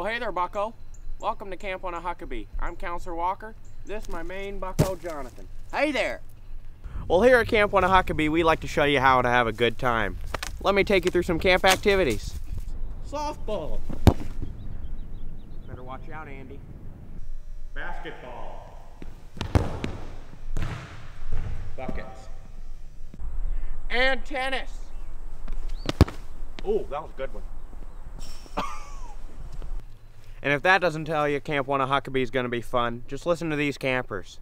Well, hey there, bucko. Welcome to Camp Wannahuckabee. I'm Counselor Walker. This is my main bucko, Jonathan. Hey there. Well, here at Camp Wannahuckabee, we like to show you how to have a good time. Let me take you through some camp activities. Softball. Better watch out, Andy. Basketball. Buckets. And tennis. Oh, that was a good one. And if that doesn't tell you Camp Wannahuckabee is going to be fun, just listen to these campers.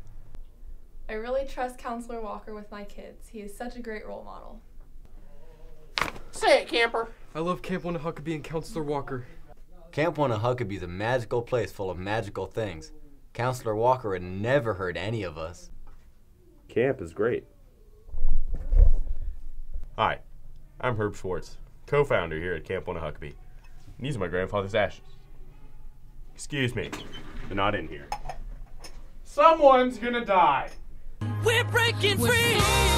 I really trust Counselor Walker with my kids. He is such a great role model. Say it, camper. I love Camp Wannahuckabee and Counselor Walker. Camp Wannahuckabee is a magical place full of magical things. Counselor Walker would never hurt any of us. Camp is great. Hi, I'm Herb Schwartz, co founder here at Camp Wannahuckabee. And these are my grandfather's ashes. Excuse me, they're not in here. Someone's gonna die. We're breaking free.